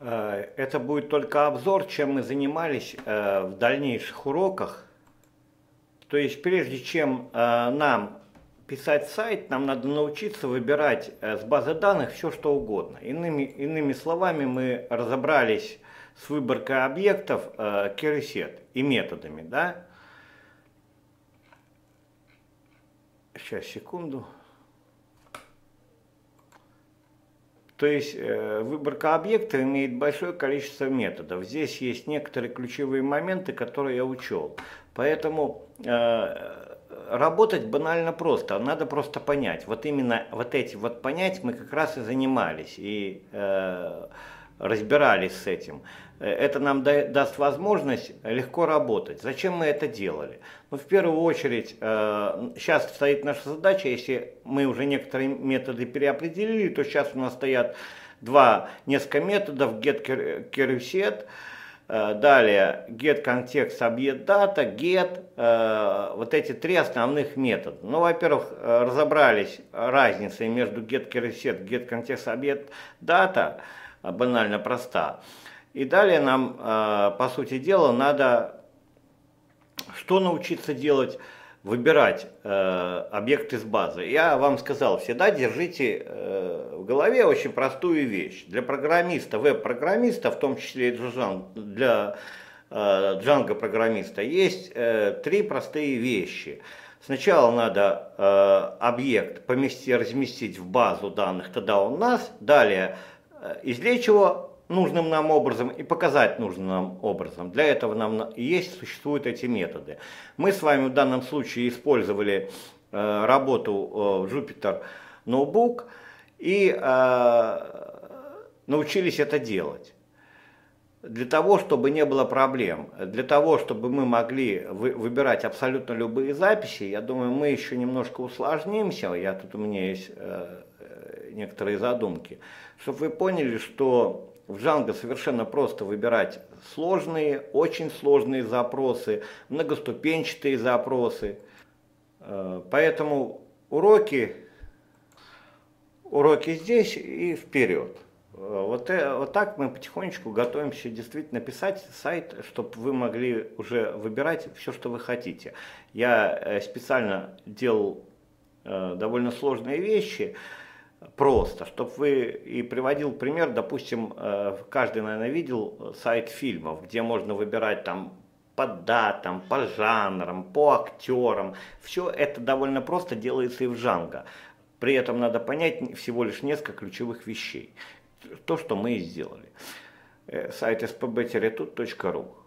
Э, это будет только обзор, чем мы занимались э, в дальнейших уроках. То есть прежде чем э, нам писать сайт, нам надо научиться выбирать с базы данных все, что угодно. Иными, иными словами, мы разобрались с выборкой объектов кересет и методами. Да? Сейчас, секунду. То есть э, выборка объекта имеет большое количество методов. Здесь есть некоторые ключевые моменты, которые я учел. Поэтому э, работать банально просто. Надо просто понять. Вот именно вот эти вот понять мы как раз и занимались. И э, разбирались с этим. Э, это нам даст возможность легко работать. Зачем мы это делали? Ну, в первую очередь, э, сейчас стоит наша задача, если мы уже некоторые методы переопределили, то сейчас у нас стоят два, несколько методов, get set, э, далее get context objet data, get, вот эти три основных метода. Ну, во-первых, разобрались разницей между get set, get context objet data, банально проста. И далее нам, а, по сути дела, надо что научиться делать? Выбирать э, объект из базы. Я вам сказал, всегда держите э, в голове очень простую вещь. Для программиста, веб-программиста, в том числе и для э, Django-программиста, есть три простые вещи. Сначала надо объект поместить, разместить в базу данных, тогда у нас. Далее извлечь его нужным нам образом и показать нужным нам образом. Для этого нам есть, существуют эти методы. Мы с вами в данном случае использовали э, работу э, Jupyter Notebook и э, научились это делать. Для того, чтобы не было проблем, для того, чтобы мы могли вы, выбирать абсолютно любые записи, я думаю, мы еще немножко усложнимся. Я тут у меня есть э, некоторые задумки, чтобы вы поняли, что в Django совершенно просто выбирать сложные, очень сложные запросы, многоступенчатые запросы. Э, поэтому уроки, уроки здесь и вперед. Э, вот, э, вот так мы потихонечку готовимся действительно писать сайт, чтобы вы могли уже выбирать все, что вы хотите. Я специально делал довольно сложные вещи, просто, чтобы вы и приводил пример, допустим, э, каждый, наверное, видел сайт фильмов, где можно выбирать там по датам, по жанрам, по актерам. Все это довольно просто делается и в Джанго. При этом надо понять всего лишь несколько ключевых вещей. То, что мы и сделали. Э, сайт spb-tut.ru